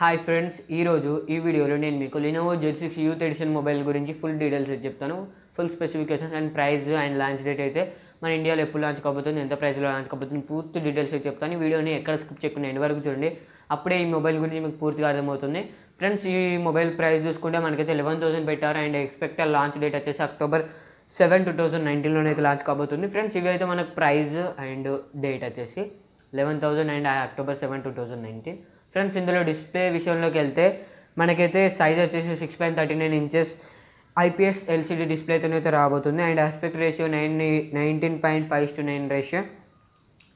Hi friends ఈరోజు ఈ వీడియోలో నేను మీకు Lenovo Z six Youth Edition mobile గురించి ఫుల్ డీటెయిల్స్ చెప్తాను. Full specifications and price and launch date అయితే మన ఇండియాలో ఎప్పుడు లాంచ్ కాబోతుంది ఎంత ప్రైస్లో లాంచ్ కాబోతుంది పూర్తి డీటెయిల్స్ అయితే చెప్తాను. ఈ వీడియోని ఎక్కడ స్కిప్ చేయకుండా ఎండ్ వరకు చూడండి. అప్పుడే ఈ మొబైల్ గురించి మీకు పూర్తిగా అర్థమవుతుంది. ఫ్రెండ్స్ ఈ మొబైల్ ప్రైస్ చూసుకుంటే మనకైతే లెవెన్ థౌసండ్ పెట్టారు అండ్ ఎక్స్పెక్టెడ్ లాంచ్ డేట్ వచ్చేసి అక్టోబర్ సెవెన్ టూ థౌజండ్ నైన్టీన్లోనే అయితే లాంచ్ కాబోతుంది. ఫ్రెండ్స్ ఇవి అయితే మనకు ప్రైస్ అండ్ డేట్ వచ్చేసి eleven thousand and October seven two thousand nineteen friends ఇందులో డిస్ప్లే విషయంలోకి వెళ్తే మనకైతే సైజ్ వచ్చేసి six point thirty nine inches IPS LCD డిస్ప్లేతో అయితే రాబోతుంది. And aspect ratio nine nineteen point five to nine ratio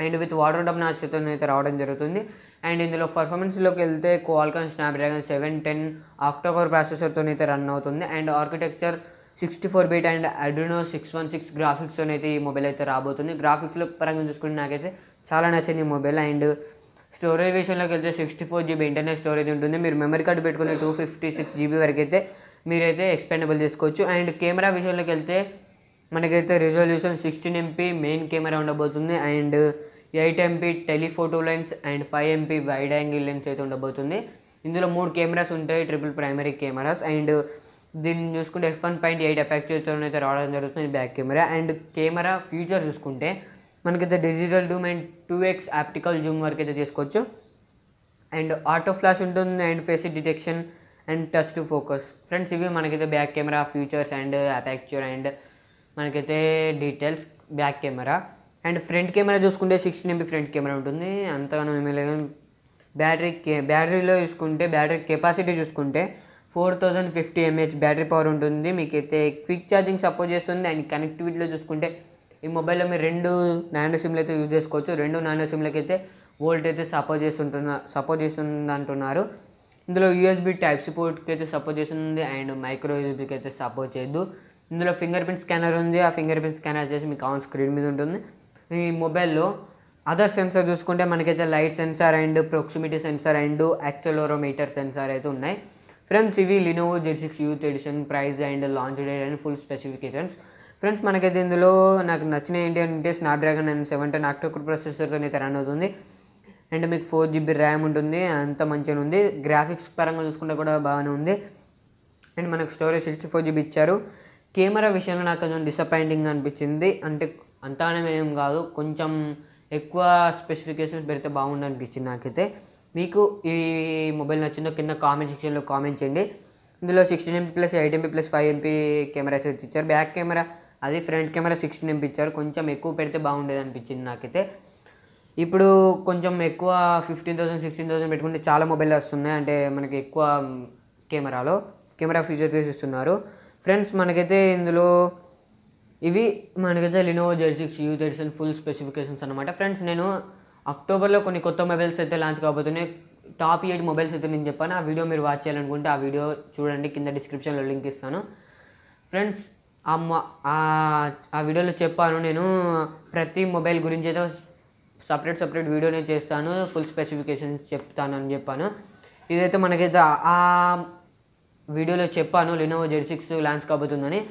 and with water drop నాచ్తో అయితే రావడం జరుగుతుంది. అండ్ ఇందులో పర్ఫార్మెన్స్లోకి వెళ్తే Qualcomm Snapdragon seven ten octacore ప్రాసెసర్తో అయితే రన్ అవుతుంది. And architecture sixty four bit and Adreno six one six గ్రాఫిక్స్తో అయితే ఈ మొబైల్ అయితే రాబోతుంది. గ్రాఫిక్స్లో పరంగా చూసుకుంటే నాకైతే చాలా నచ్చింది ఈ మొబైల్ అండ్ స్టోరేజ్ విషయంలోకి వెళ్తే sixty four GB internal storage ఉంటుంది. మీరు మెమరీ కార్డు పెట్టుకునే టూ ఫిఫ్టీ సిక్స్ జీబీ వరకు అయితే మీరైతే ఎక్స్పెండబుల్ చేసుకోవచ్చు. అండ్ కెమెరా విషయంలోకి వెళ్తే మనకైతే resolution sixteen MP main camera ఉండబోతుంది. And eight MP telephoto lens and five MP wide angle lens అయితే ఉండబోతుంది. ఇందులో మూడు కెమెరాస్ ఉంటాయి ట్రిపుల్ ప్రైమరీ కెమెరాస్. అండ్ దీన్ని చూసుకుంటే ఎఫ్ వన్ పాయింట్ ఎయిట్ అపాక్చర్తో అయితే రావడం జరుగుతుంది back camera. And camera features చూసుకుంటే మనకైతే digital zoom and two x optical zoom వరకు అయితే చేసుకోవచ్చు. అండ్ ఆటో ఫ్లాష్ ఉంటుంది and face detection and touch to focus friends ఇవి మనకైతే back camera features and aperture and మనకైతే details back camera and front camera చూసుకుంటే సిక్స్టీన్ ఎంపీ ఫ్రంట్ కెమెరా ఉంటుంది. అంతగానో ఏమీ లేదు. బ్యాటరీ బ్యాటరీలో చూసుకుంటే బ్యాటరీ కెపాసిటీ చూసుకుంటే four thousand fifty MH battery power ఉంటుంది. మీకైతే క్విక్ ఛార్జింగ్ సపోర్ట్ చేస్తుంది. అండ్ కనెక్టివిటీలో చూసుకుంటే ఈ మొబైల్లో మీరు రెండు నానో సిమ్లు అయితే యూజ్ చేసుకోవచ్చు. రెండు నానో సిమ్లకి అయితే వోల్ట్ అయితే సపోర్ట్ చేస్తుంటున్న సపోర్ట్ చేస్తుంది అంటున్నారు ఇందులో యూఎస్బి టైప్ సపోర్ట్కి అయితే సపోర్ట్ చేస్తుంది అండ్ మైక్రో యూఎస్బికి అయితే సపోర్ట్ చేయద్దు. ఇందులో ఫింగర్ ప్రింట్ స్కానర్ ఉంది. ఆ ఫింగర్ ప్రింట్ స్కానర్ చేసి మీకు ఆన్ స్క్రీన్ మీద ఉంటుంది. ఈ మొబైల్లో అదర్ సెన్సార్ చూసుకుంటే మనకైతే light sensor and proximity sensor and accelerometer sensor అయితే ఉన్నాయి. ఫ్రెండ్స్ ఇవి Lenovo Z six youth edition price and launch date and full specifications friends మనకైతే ఇందులో నాకు నచ్చిన ఏంటి అంటే Snapdragon and seven ten octa core ప్రాసెసర్తో అయితే రన్ అవుతుంది. అండ్ మీకు ఫోర్ జీబీ ర్యామ్ ఉంటుంది అంత మంచిగా ఉంది. గ్రాఫిక్స్ పరంగా చూసుకుంటే కూడా బాగానే ఉంది. అండ్ మనకు స్టోరేజ్ సిక్స్టీ ఫోర్ జీబీ ఇచ్చారు. కెమెరా విషయంలో నాకు కొంచెం డిసప్పాయింటింగ్ అనిపించింది. అంటే అంతానే ఏం కాదు కొంచెం ఎక్కువ స్పెసిఫికేషన్స్ పెడితే బాగుండు అనిపించింది నాకైతే. మీకు ఈ మొబైల్ నచ్చిందో కింద కామెంట్ సెక్షన్లో కామెంట్ చేయండి. ఇందులో sixteen MP plus eight MP plus five MP cameras అయితే ఇచ్చారు. బ్యాక్ కెమెరా అది ఫ్రంట్ కెమెరా సిక్స్టీన్ ఎంపీ ఇచ్చారు. కొంచెం ఎక్కువ పెడితే బాగుండేది అనిపించింది నాకైతే. ఇప్పుడు కొంచెం ఎక్కువ ఫిఫ్టీన్ థౌసండ్ సిక్స్టీన్ థౌసండ్ పెట్టుకుంటే చాలా మొబైల్ వస్తున్నాయి. అంటే మనకి ఎక్కువ కెమెరాలో కెమెరా ఫీచర్స్ ఇస్తున్నారు ఫ్రెండ్స్ మనకైతే ఇందులో ఇవి మనకైతే Lenovo Z six Z full specifications అనమాట ఫ్రెండ్స్ నేను అక్టోబర్లో కొన్ని కొత్త మొబైల్స్ అయితే లాంచ్ కాబోతున్నాయి. టాప్ ఎయిట్ మొబైల్స్ అయితే నేను చెప్పాను. ఆ వీడియో మీరు వాచ్ చేయాలనుకుంటే ఆ వీడియో చూడండి. కింద డిస్క్రిప్షన్లో లింక్ ఇస్తాను. ఫ్రెండ్స్ ఆ మొ- ఆ- వీడియోలో చెప్పాను. నేను ప్రతి మొబైల్ గురించి అయితే సపరేట్ సపరేట్ వీడియోనే చేస్తాను. ఫుల్ స్పెసిఫికేషన్స్ చెప్తాను అని చెప్పాను. ఇదైతే మనకైతే ఆ వీడియోలో చెప్పాను. లినోవో జెడ్ సిక్స్ లాంచ్ కాబోతుందని.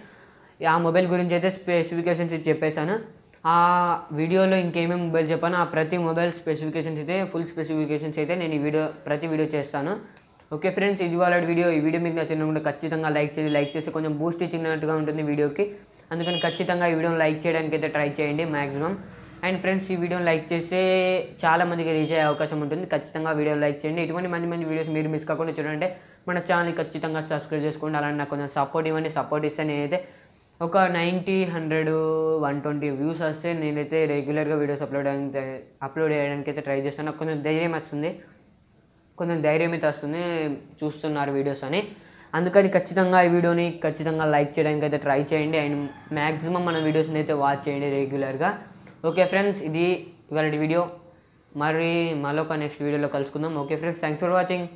ఆ మొబైల్ గురించి అయితే స్పెసిఫికేషన్స్ చెప్పేశాను. ఆ వీడియోలో ఇంకేమేమి మొబైల్ చెప్పాను ఆ ప్రతి మొబైల్ స్పెసిఫికేషన్స్ అయితే ఫుల్ స్పెసిఫికేషన్స్ అయితే నేను ఈ వీడియో ప్రతి వీడియో చేస్తాను. ఓకే ఫ్రెండ్స్ ఇది వాళ్ళ వీడియో. ఈ వీడియో మీకు నచ్చినప్పుడు ఖచ్చితంగా లైక్ చేసి లైక్ చేసి కొంచెం బూస్ట్ ఇచ్చినట్టుగా ఉంటుంది వీడియోకి. అందుకని ఖచ్చితంగా ఈ వీడియోని లైక్ చేయడానికి అయితే ట్రై చేయండి మ్యాక్సిమం అండ్ ఫ్రెండ్స్ ఈ వీడియోని లైక్ చేస్తే చాలా మందికి రీచ్ అయ్యే అవకాశం ఉంటుంది. ఖచ్చితంగా వీడియోని లైక్ చేయండి. ఇటువంటి మంచి మంచి వీడియోస్ మీరు మిస్ కాకుండా చూడండి. మన ఛానల్ని ఖచ్చితంగా సబ్స్క్రైబ్ చేసుకోండి. అలానే నాకు కొంచెం సపోర్ట్ ఇవ్వండి. సపోర్ట్ ఇస్తే నేనైతే ఒక ninety hundred one twenty views వస్తే నేనైతే రెగ్యులర్గా వీడియోస్ అప్లోడ్ అప్లోడ్ చేయడానికి అయితే ట్రై చేస్తాను. నాకు కొంచెం ధైర్యం వస్తుంది. కొంచెం ధైర్యం అయితే వస్తుంది చూస్తున్నారు వీడియోస్ అని. అందుకని ఖచ్చితంగా ఈ వీడియోని ఖచ్చితంగా లైక్ చేయడానికి అయితే ట్రై చేయండి. అండ్ మ్యాక్సిమం మన వీడియోస్ని అయితే వాచ్ చేయండి రెగ్యులర్గా ఓకే ఫ్రెండ్స్ ఇది ఇవాళ వీడియో. మరి మరొక నెక్స్ట్ వీడియోలో కలుసుకుందాం. Okay friends thanks for watching